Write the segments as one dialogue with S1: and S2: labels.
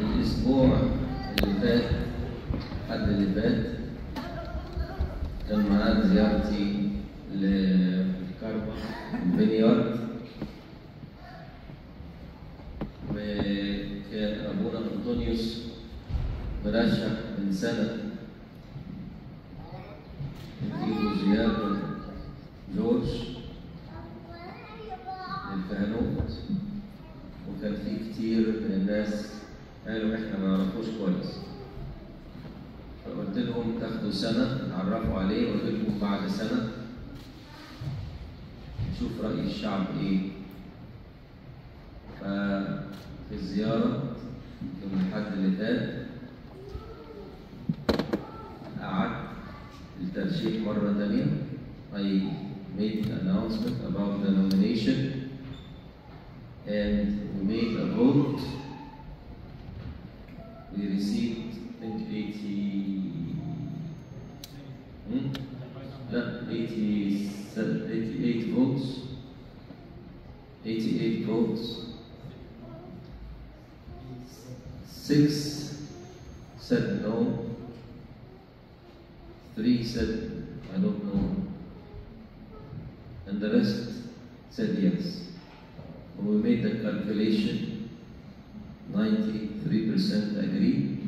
S1: الأسبوع اللي فات الحد اللي فات كان معاد زيارتي لكارما فينيارد. وكان أبونا أنطونيوس مرشح من سنة نديله زيارة جورج للكهنوت وكان في كتير من الناس قالوا إحنا ما نعرفوش كويس. فقلت لهم تاخدوا سنة تعرفوا عليه وقلت لكم بعد سنة. نشوف رأي الشعب إيه. ففي الزيارة يوم الحد اللي فات قعدت الترشيح مرة تانية. I made an announcement about the nomination and we made a vote. We received I think 80 hmm? لا 87 88 votes. 88 votes. Six said no. Three said I don't know. And the rest said yes. When we made the calculation 93% agree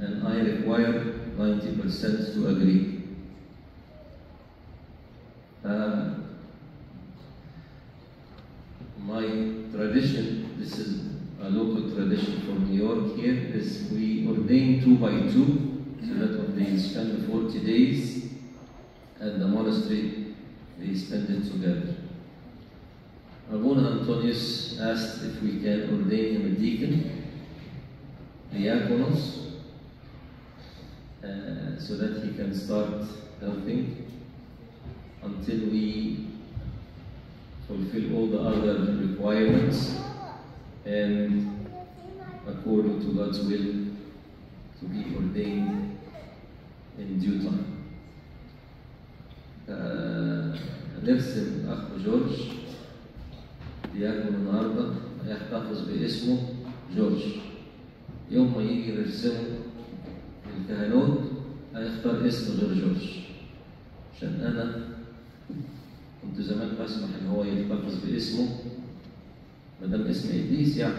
S1: and I require 90% to agree uh, my tradition, this is a local tradition from New York here, is we ordain two by two, so that when they spend 40 days at the monastery, they spend it together. Abuna Antonius asked if we can ordain him a deacon, diakonos, uh, so that he can start helping until we fulfill all the other requirements and according to God's will to be ordained in due time. آه، نرسم أخ جورج دياكون النهاردة يحتفظ باسمه جورج يوم ما يجي نرسمه الكهنوت هيختار اسم غير جورج عشان أنا كنت زمان بسمح ان هو يحتفظ باسمه ما دام اسم ابليس يعني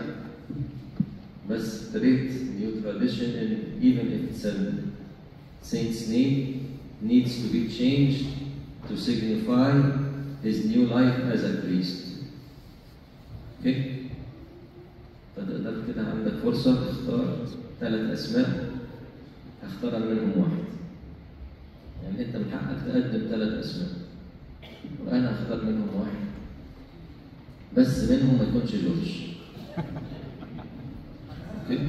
S1: بس ابتديت new tradition and even if it's a saint's name needs to be changed to signify his new life as a priest. أوكي؟ فتقدر كده عندك فرصة تختار ثلاث أسماء هختار منهم واحد. يعني أنت من حقك تقدم ثلاث أسماء. وأنا هختار منهم واحد بس منهم ما يكونش جورج أوكي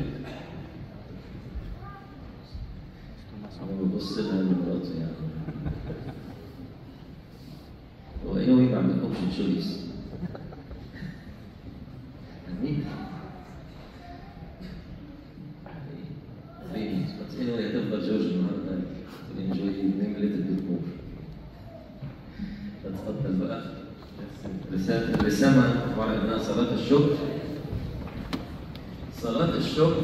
S1: صلاة الشكر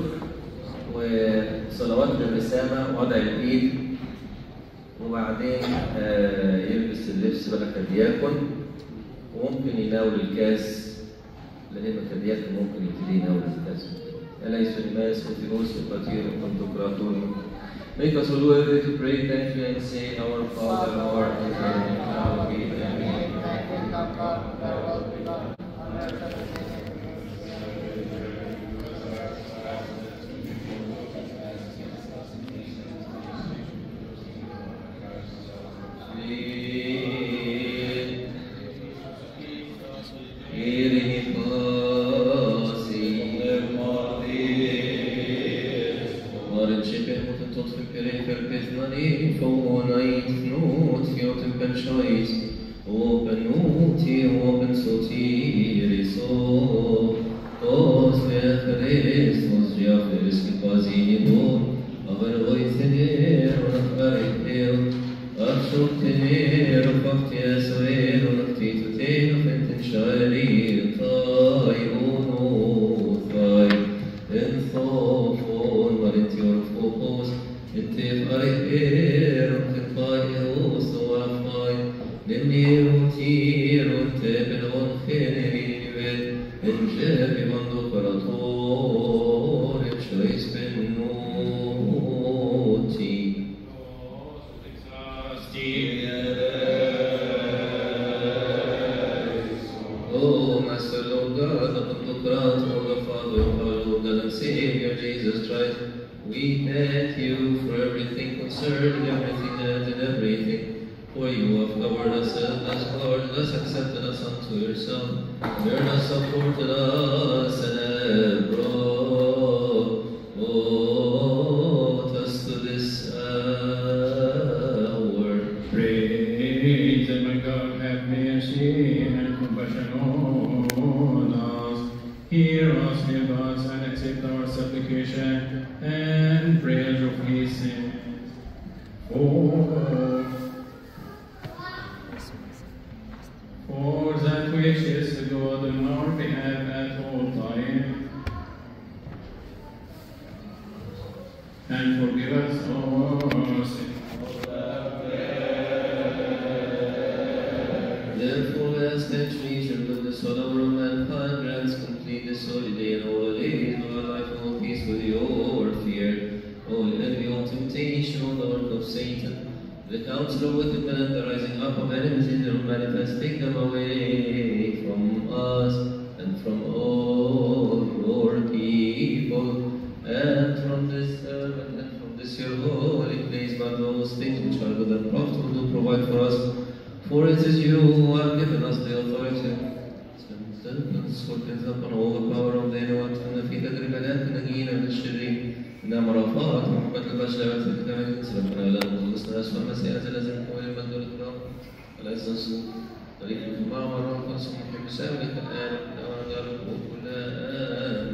S1: وصلوات الرسامة وضع الإيد وبعدين آه، يلبس اللبس بقى كدياكون. وممكن يناول الكاس لأن كدياكون ممكن يبتدي يناول الكاس. أليس لماس وفيروس وقتير وكنتوكراتور Make us all worthy to pray, thank you, and say, Our Father, in heaven, hallowed be thy name.
S2: liv for
S1: night, nåt, jag typ en skit. Åpen nåt, åpen. hear us, save us, and accept our supplication and prayers of his saints.
S2: Oh. says you who have given us the authority to scorpions upon all the power of the enemy وأدخلنا في تدرك لا تنجينا من الشرير إنما رفعت محبة البشر
S1: وتركنا من
S3: الإنس ربنا لا تخلصنا أسوأ ما سيئة الذي هو المجد والإكرام والعزة طريق الجماعة
S1: والرحمة سبحانه وتعالى الآن ونجعل القوة كلها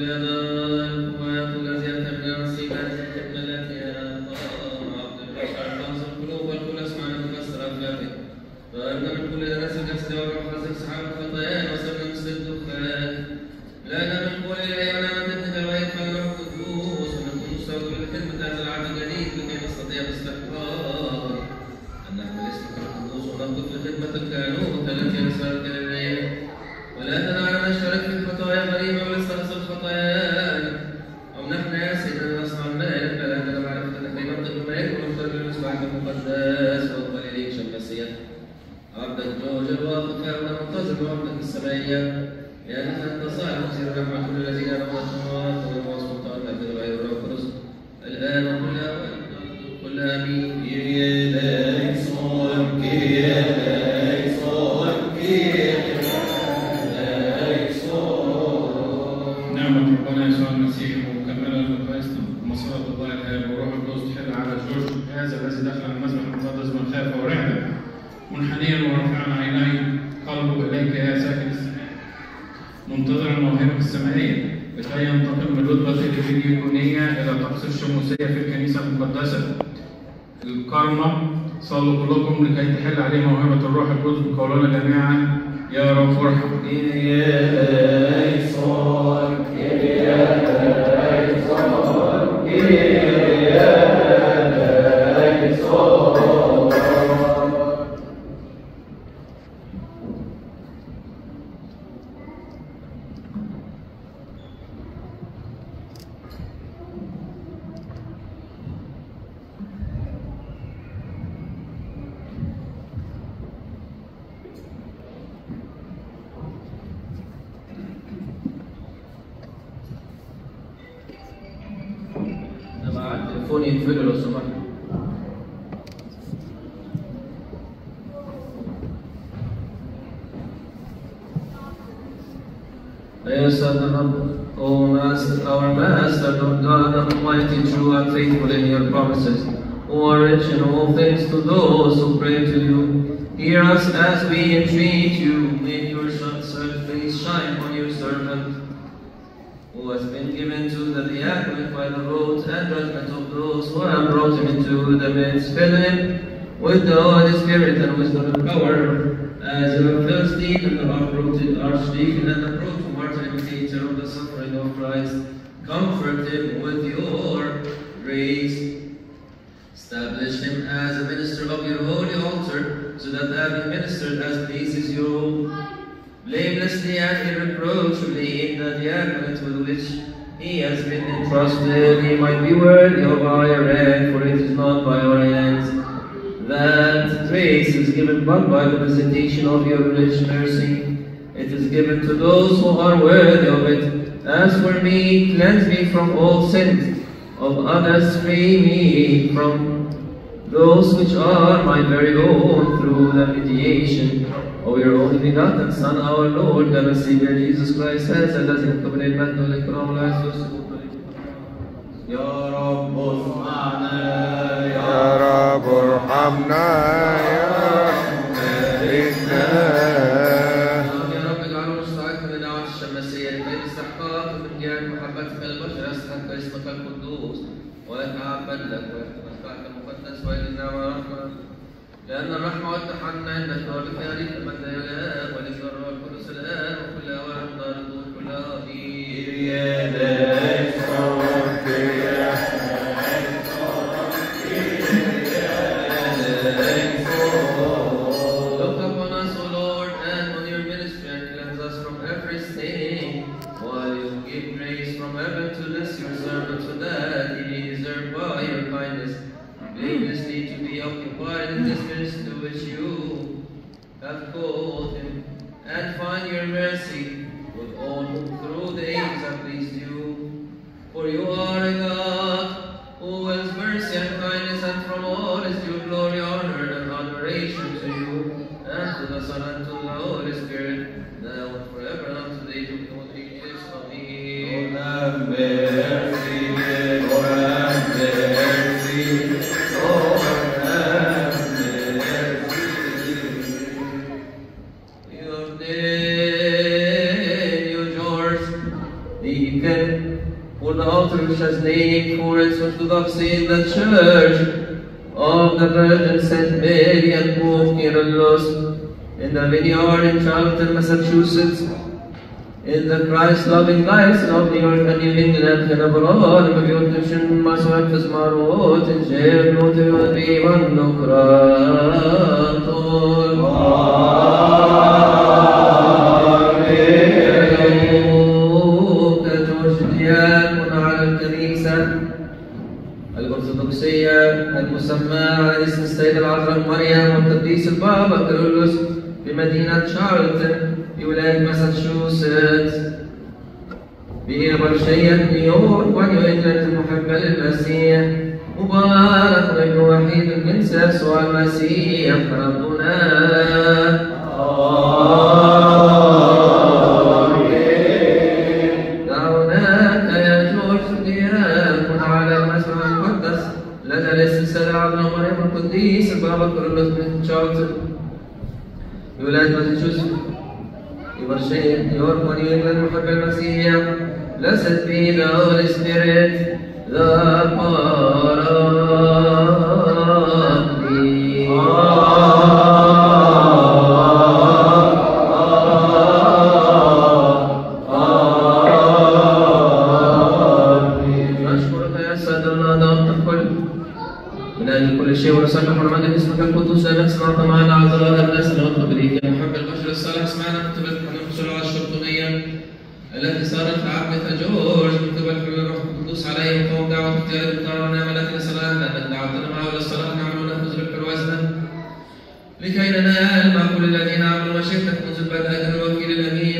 S1: لنا O Master, our Master, Lord God, Almighty, true and faithful in your promises, who are rich in all things to those who pray to you. Hear us as we entreat you. Make your sunset face shine on your servant, who has been given to the diaconate by the vote and judgment of those who have brought him into the midst. Fill him with the Holy Spirit and wisdom and power, as you have filled Stephen, the uprooted archdeacon, and the martyr of the suffering of Christ. Comfort him with your grace. Establish him as a minister of your holy altar, so that having ministered as pleases you, blamelessly and irreproachably in the diaconate with which he has been entrusted, he might be worthy of our end, for it is not by our hands that grace is given, but by the visitation of your rich mercy It is given to those who are worthy of it. As for me, cleanse me from all sins. Of others, free me from those which are my very own through the mediation of your only begotten Son, our Lord, and Savior Jesus Christ, as الذي يقبل المجد والإكرام لا يسوس
S2: يا رب اسمعنا
S4: يا رب ارحمنا
S1: لكي استحقاق من جهة محبتك البشر يستحق اسمك القدوس ويتعبد لك ويتمتعك المقدس ويجزنا ورحمة لأن الرحمة والتحنن عندك وبك لك المجد يا الآب وللذر والقدس الآن وكل أوان دار الدور كلها آمين Christ-loving lives of the earth and living land and abroad, ببيوتشن مسوات فزماروت جيب نوتي وديوان نكراتور يكون على الكنيسة الأرثوذكسية المسمى على اسم السيدة العذراء مريم والقديس البابا كيرلس بمدينة شارلتون في ولاية ماساتشوستس ببرشية نيويورك ونيو إنجلاند المحبة للمسيح. مبارك الابن وحيد الجنس يسوع المسيح ربنا. دعوناك يا جورج دياكون على المسمع المقدس. لنا الاستسلام عبد مريم القديس. البابا كيرلس بن في ولاية ماساتشوستس بإيبارشية نيويورك ونيو انجلاند محب المسيح Blessed be the Holy Spirit, the Paraclete. التي صارت لعبد جورج من قبل حلول الروح القدوس عليه وقوم دعوة اختيار ونعم التي صلاة لأنك دعوتنا معه إلى الصلاة نعمل ونفذ لك الوزن. لكي ننال مع كل الذين عملوا مشيئتك منذ البدء الوكيل الأمين.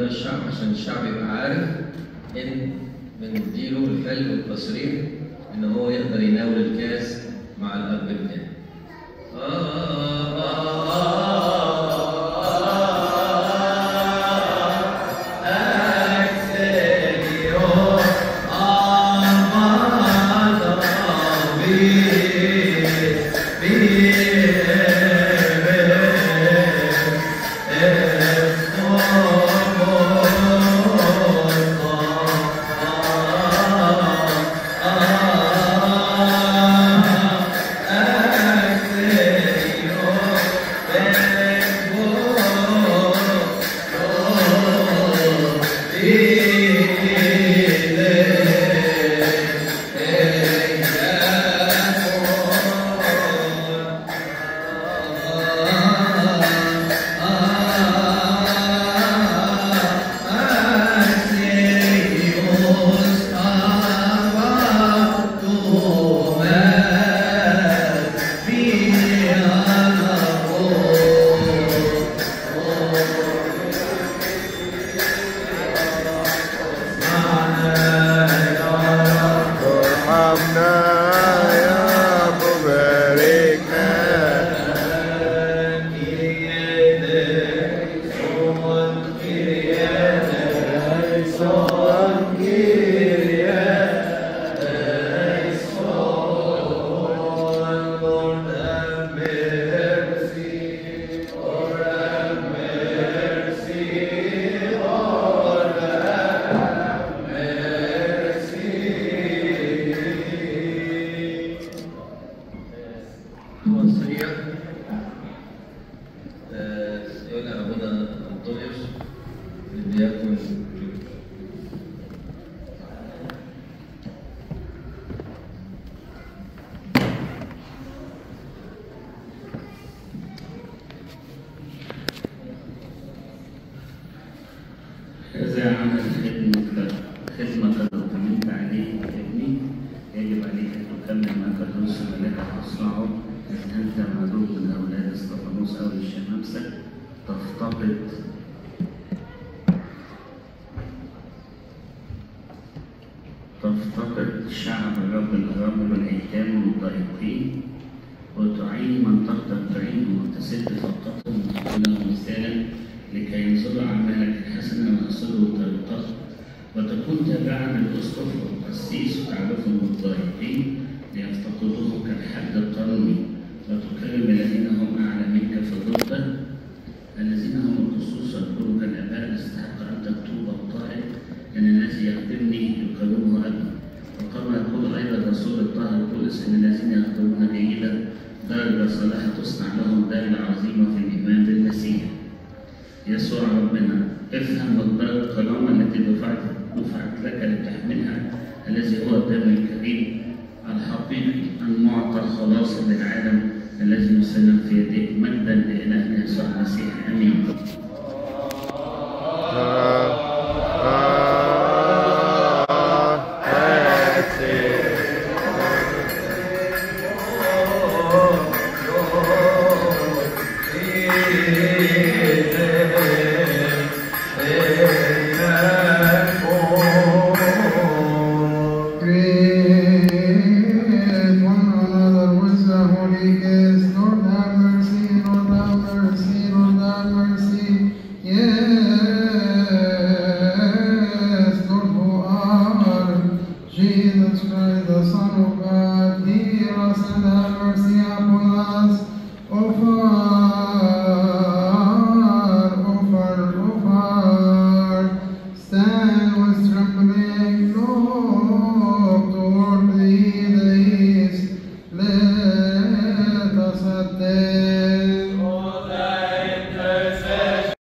S1: قدام الشعب عشان الشعب يبقى عارف إن بنديله الحل والتصريح إن هو يقدر يناول الكاس مع الأب الكاهن.
S2: Oh
S5: هذا عمل خدمة قد أطمنت عليه ابني يجب عليك أن تكمل ما رسم لك تصنعه إذ أنت مدعو من أولاد استفانوس أو الشمامسة تفتقد تفتقد شعب الرب الأرامل والأيتام والضائقين وتعين من تقدر تعينه وتسد فقطهم وتكون مثالا لكي ينظروا أعمالك الحسنة ويصلوا طريقك وتكون تابعا للأسقف والقسيس وتعرفهم بالضائقين ليفتقدوه كالحد القانوني وتكرم الذين هم أعلى منك الرتبة الذين هم الخصوص يقولوا كالآباء يستحق أن تكتب الطائر أن الذي يخدمني يكرمه أبي. وكما يقول أيضا الرسول الطاهر بولس أن الذين يخدمون جيدا درجة صالحة تصنع لهم درجة عظيمة في يسوع ربنا افهم مقدار الكرامة التي دفعت دفعت لك لتحملها الذي هو الدم الكريم الحقيقي المعطى خلاصا للعالم الذي يسلم في يديك مجدا لإلهنا يسوع المسيح. آمين.